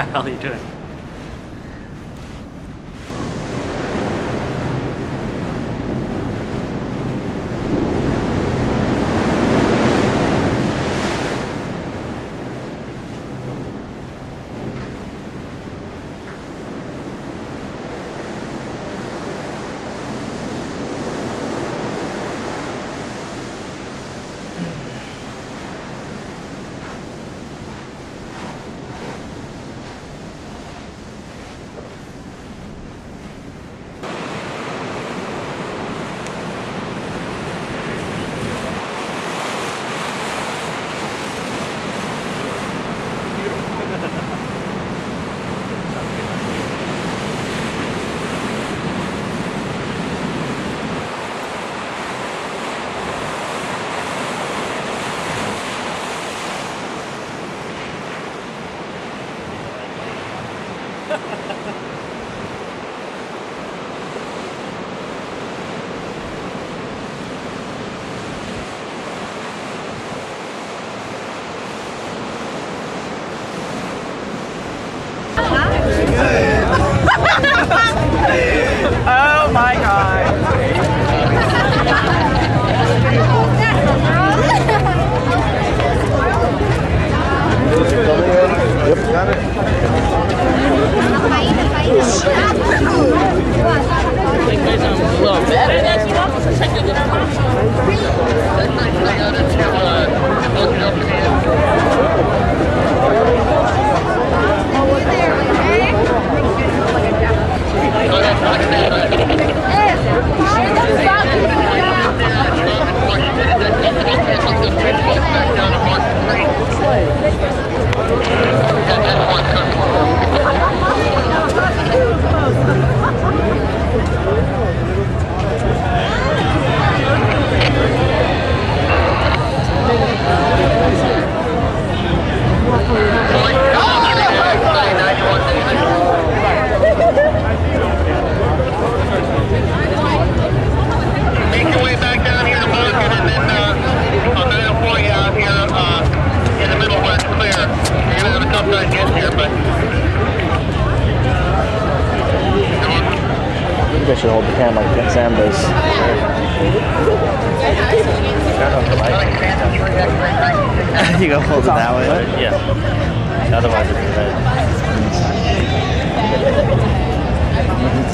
How are you doing?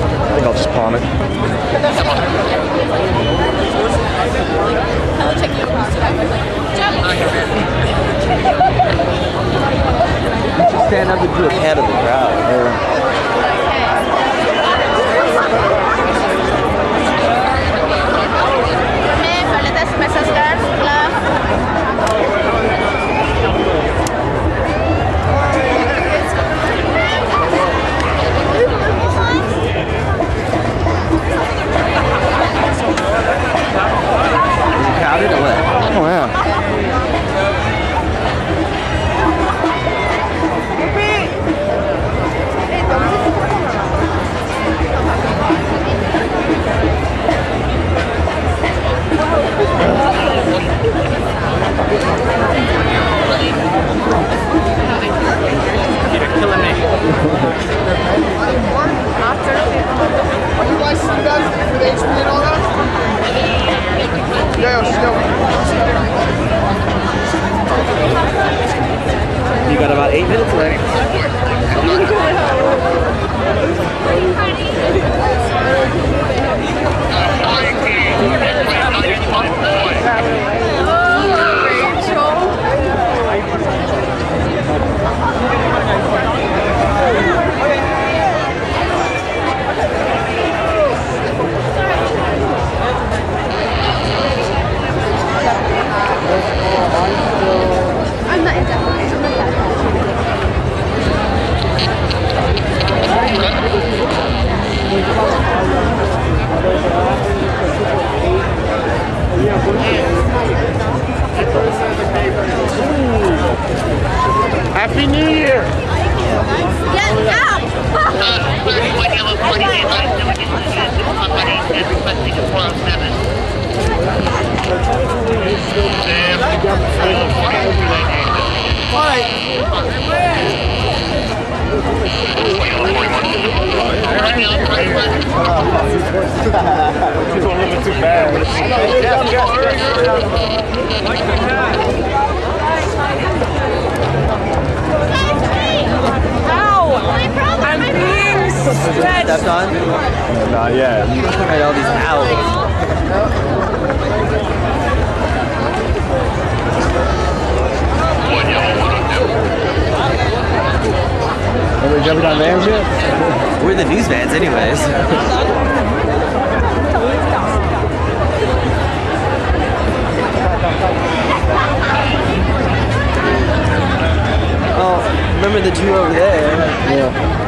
I think I'll just palm it. Stand up and do a head of the crowd. Toalettes, stretched. Stepped on? Not yet. Look at all these owls. Are we jumping on vans yet? We're the news vans, anyways. oh, remember the two over there? Yeah.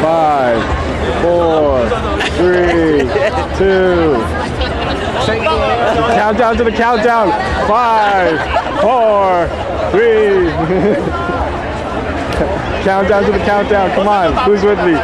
Five, four, three, two. Countdown to the countdown. Five, four, three. countdown to the countdown. Come on, who's with me?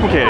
Complicated?